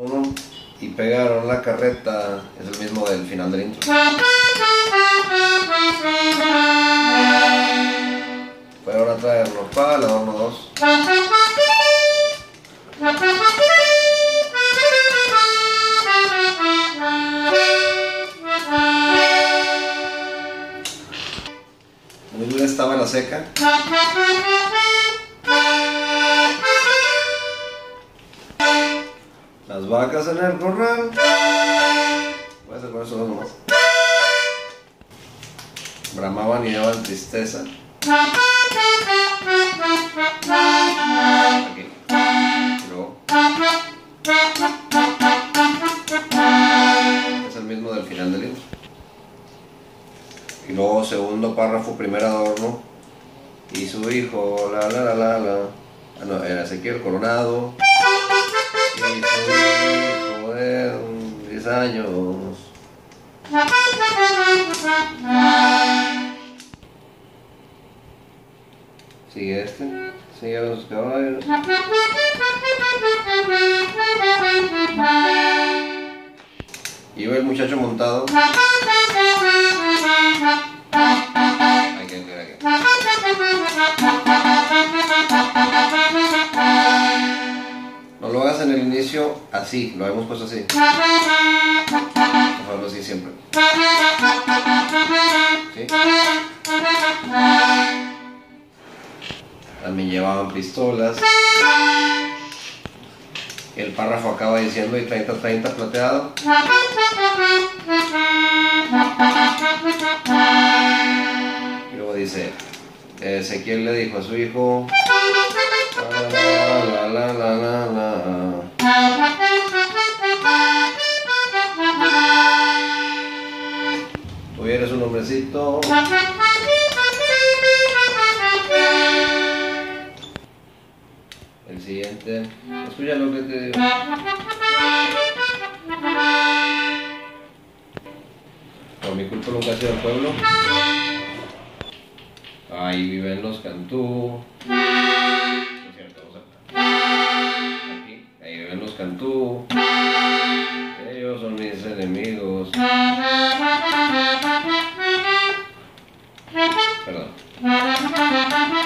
Uno, y pegaron la carreta, es el mismo del final del intro. Fueron a traernos para el adorno 2. Muy dura estaba la seca. Las vacas en el corral. Voy a hacer con eso nomás. Bramaban y daban tristeza. Aquí. Y luego. Es el mismo del final del libro. Y luego segundo párrafo, primer adorno. Y su hijo, la la la la la. Ah, no, era Ezequiel Coronado. Su hijo de 10 años. Sigue este. Sigue los caballos. Iba el muchacho montado. En el inicio así, lo hemos puesto así. Así siempre. También llevaban pistolas. El párrafo acaba diciendo y 30-30 plateado. Y luego dice, Ezequiel le dijo a su hijo, la. Hombrecito. El siguiente, escucha lo que te digo. Por mi culpa nunca ha sido el pueblo. Ahí viven los cantú. Cierto, vamos a- Aquí, ahí viven los cantú. Ellos son mis enemigos. Thank you.